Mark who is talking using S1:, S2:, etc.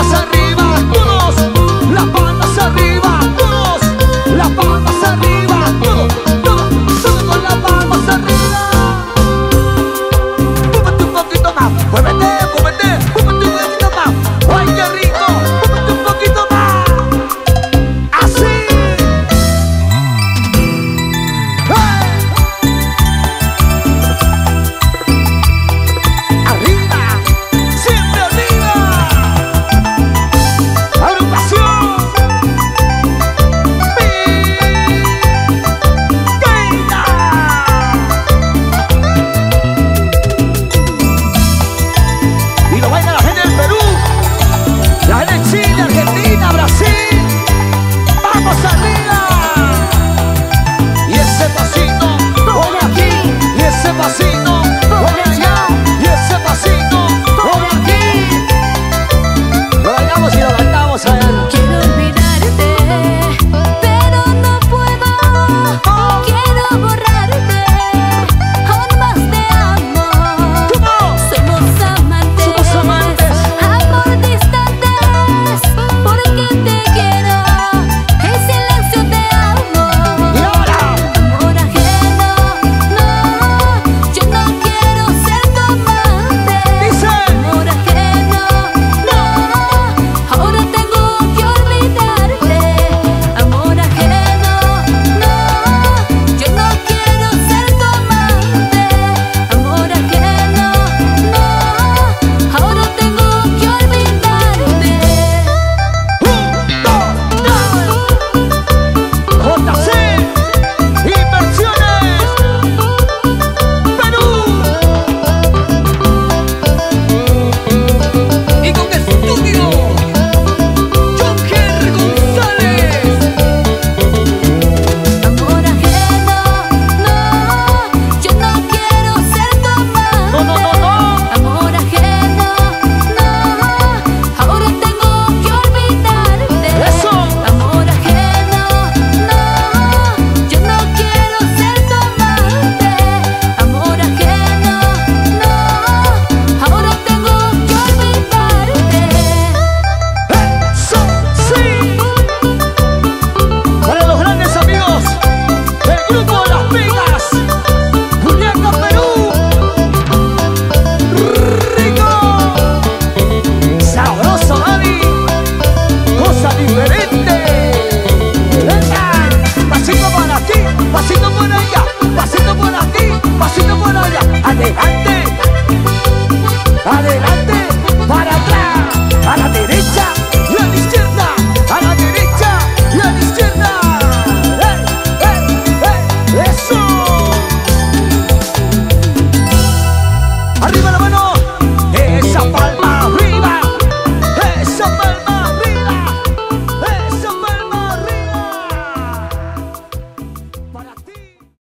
S1: pasar